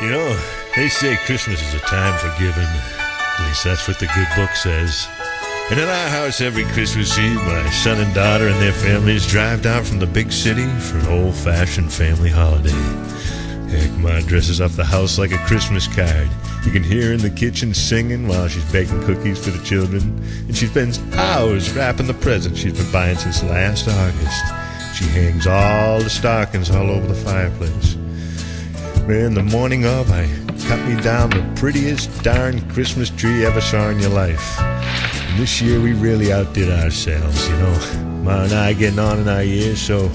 You know, they say Christmas is a time for giving. At least that's what the good book says. And at our house every Christmas Eve, my son and daughter and their families drive down from the big city for an old fashioned family holiday. Heck, Ma dresses up the house like a Christmas card. You can hear her in the kitchen singing while she's baking cookies for the children. And she spends hours wrapping the presents she's been buying since last August. She hangs all the stockings all over the fireplace. In the morning of, I cut me down the prettiest darn Christmas tree ever saw in your life. And this year we really outdid ourselves, you know. Ma and I getting on in our years, so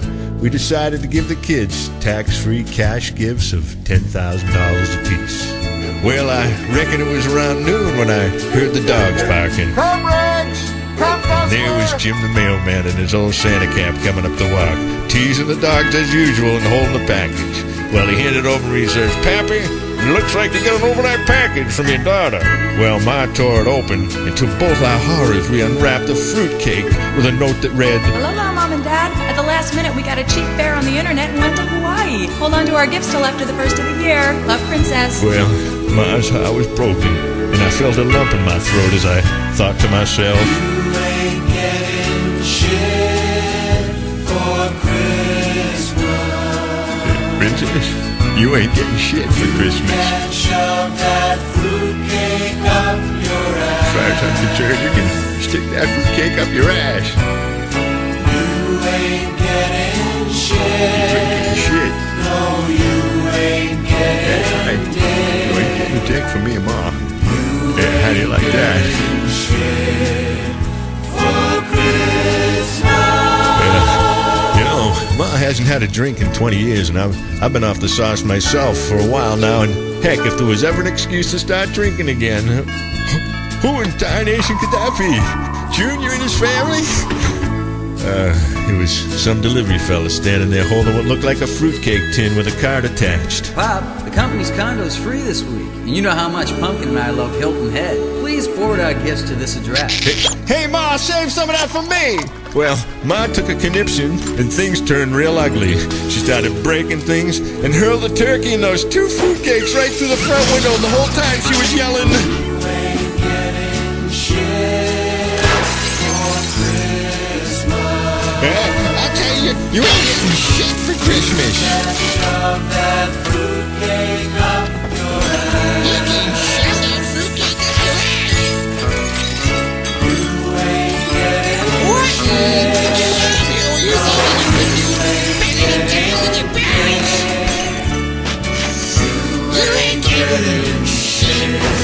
we decided to give the kids tax-free cash gifts of $10,000 apiece. Well, I reckon it was around noon when I heard the dogs barking. Come, Rex! There was Jim the mailman in his old Santa cap coming up the walk, teasing the dogs as usual and holding the package. Well, he handed over and he says, Pappy, it looks like you got an overnight package from your daughter. Well, Ma tore it open, and to both our horrors, we unwrapped a fruitcake with a note that read, Aloha, Mom and Dad. At the last minute, we got a cheap fare on the internet and went to Hawaii. Hold on to our gifts till after the first of the year. Love, Princess. Well, Ma's heart was broken, and I felt a lump in my throat as I thought to myself, you ain't getting shit for Christmas. As far as I'm concerned, you can stick that fruitcake up your ass. You ain't getting You shit. ain't getting shit. No, you ain't That's getting right. You ain't getting dick from me and Ma. Yeah, how do you like that? shit Ma hasn't had a drink in 20 years, and I've, I've been off the sauce myself for a while now, and heck, if there was ever an excuse to start drinking again, who in tarnation could that be? Junior and his family? Uh, it was some delivery fella standing there holding what looked like a fruitcake tin with a card attached. Pop, the company's condo is free this week, and you know how much Pumpkin and I love Hilton Head. Please forward our gifts to this address. Hey, Ma, save some of that for me! Well, Ma took a conniption, and things turned real ugly. She started breaking things and hurled the turkey and those two fruitcakes right through the front window, and the whole time she was yelling, You ain't getting shit for Christmas. "Eh, I tell you, you ain't getting shit for Christmas. Ashes